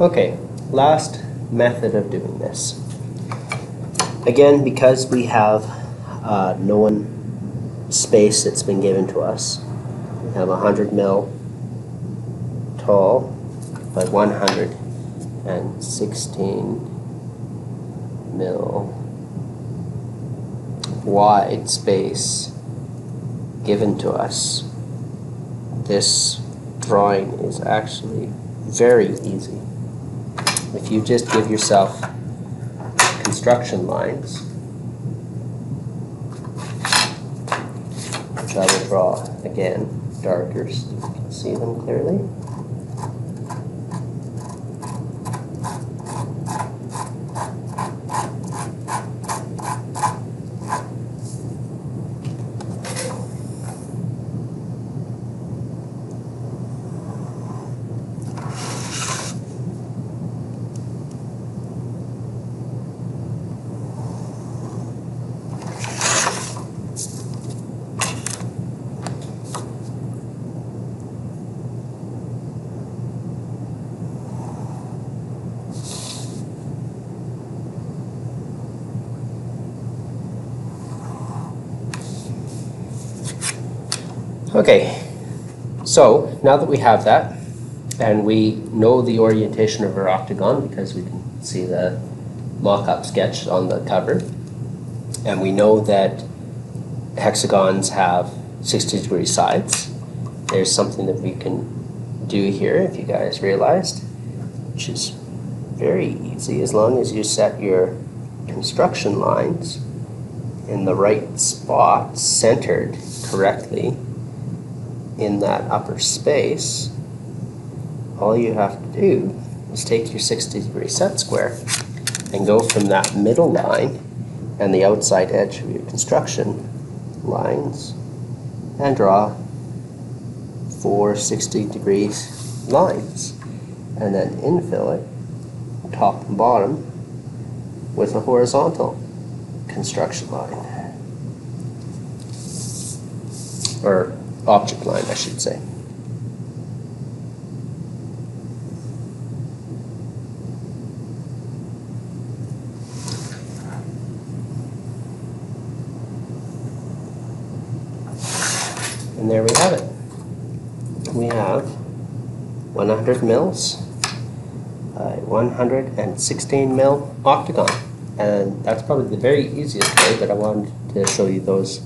Okay, last method of doing this. Again, because we have uh, known space that's been given to us, we have a hundred mil tall by one hundred and sixteen mil wide space given to us. This drawing is actually very easy. If you just give yourself construction lines, which I will draw again darker so you can see them clearly. Okay, so now that we have that, and we know the orientation of our octagon because we can see the mock-up sketch on the cover, and we know that hexagons have 60 degree sides, there's something that we can do here, if you guys realized, which is very easy as long as you set your construction lines in the right spot, centered correctly in that upper space, all you have to do is take your 60 degree set square and go from that middle line and the outside edge of your construction lines and draw four 60 degree lines and then infill it top and bottom with a horizontal construction line. Or object line I should say. And there we have it. We have 100 mils uh, 116 mil octagon. And that's probably the very easiest way but I wanted to show you those